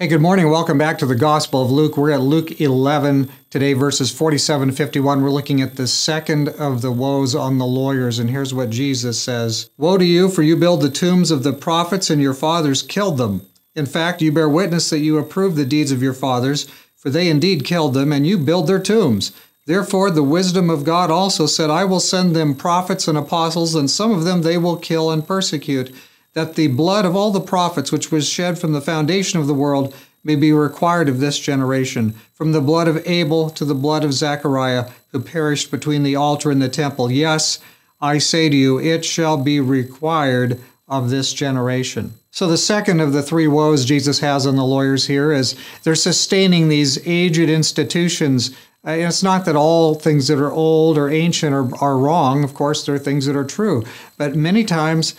Hey, good morning. Welcome back to the Gospel of Luke. We're at Luke 11 today, verses 47 to 51. We're looking at the second of the woes on the lawyers. And here's what Jesus says Woe to you, for you build the tombs of the prophets, and your fathers killed them. In fact, you bear witness that you approve the deeds of your fathers, for they indeed killed them, and you build their tombs. Therefore, the wisdom of God also said, I will send them prophets and apostles, and some of them they will kill and persecute that the blood of all the prophets which was shed from the foundation of the world may be required of this generation, from the blood of Abel to the blood of Zechariah, who perished between the altar and the temple. Yes, I say to you, it shall be required of this generation. So, the second of the three woes Jesus has on the lawyers here is they're sustaining these aged institutions. Uh, it's not that all things that are old or ancient are, are wrong. Of course, there are things that are true. But many times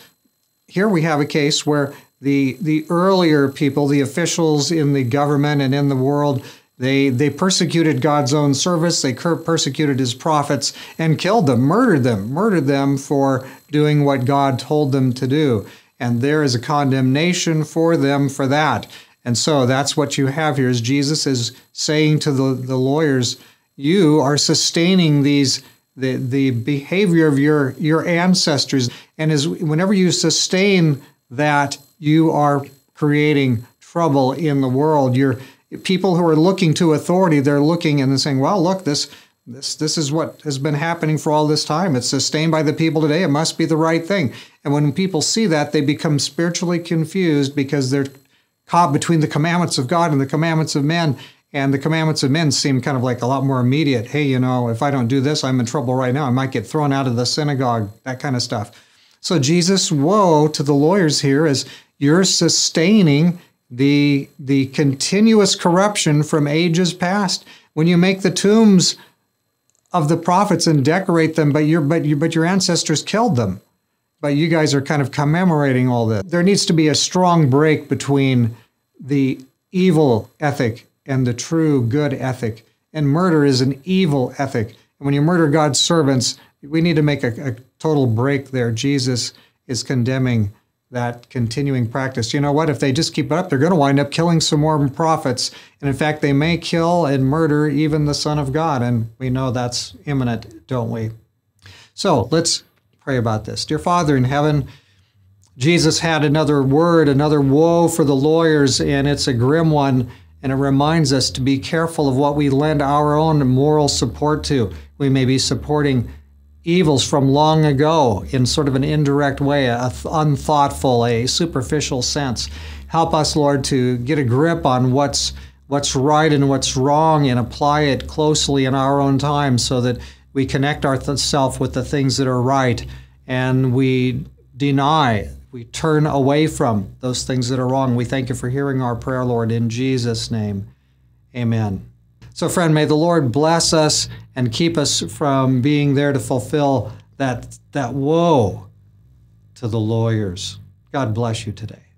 here we have a case where the the earlier people, the officials in the government and in the world, they they persecuted God's own service. They persecuted His prophets and killed them, murdered them, murdered them for doing what God told them to do. And there is a condemnation for them for that. And so that's what you have here. Is Jesus is saying to the, the lawyers, you are sustaining these the, the behavior of your, your ancestors. And as whenever you sustain that, you are creating trouble in the world. You're people who are looking to authority, they're looking and saying, well, look, this this this is what has been happening for all this time. It's sustained by the people today. It must be the right thing. And when people see that, they become spiritually confused because they're caught between the commandments of God and the commandments of men. And the commandments of men seem kind of like a lot more immediate. Hey, you know, if I don't do this, I'm in trouble right now. I might get thrown out of the synagogue, that kind of stuff. So, Jesus, woe to the lawyers here as you're sustaining the, the continuous corruption from ages past. When you make the tombs of the prophets and decorate them, but, your but, you, but your ancestors killed them. But you guys are kind of commemorating all this. There needs to be a strong break between the evil ethic and the true good ethic. And murder is an evil ethic. And when you murder God's servants, we need to make a, a total break there. Jesus is condemning that continuing practice. You know what? If they just keep it up, they're going to wind up killing some more prophets. And in fact, they may kill and murder even the Son of God. And we know that's imminent, don't we? So let's pray about this. Dear Father in heaven, Jesus had another word, another woe for the lawyers, and it's a grim one. And it reminds us to be careful of what we lend our own moral support to. We may be supporting evils from long ago in sort of an indirect way, a unthoughtful, a superficial sense. Help us, Lord, to get a grip on what's what's right and what's wrong and apply it closely in our own time so that we connect ourselves with the things that are right and we deny we turn away from those things that are wrong. We thank you for hearing our prayer, Lord, in Jesus' name. Amen. So, friend, may the Lord bless us and keep us from being there to fulfill that, that woe to the lawyers. God bless you today.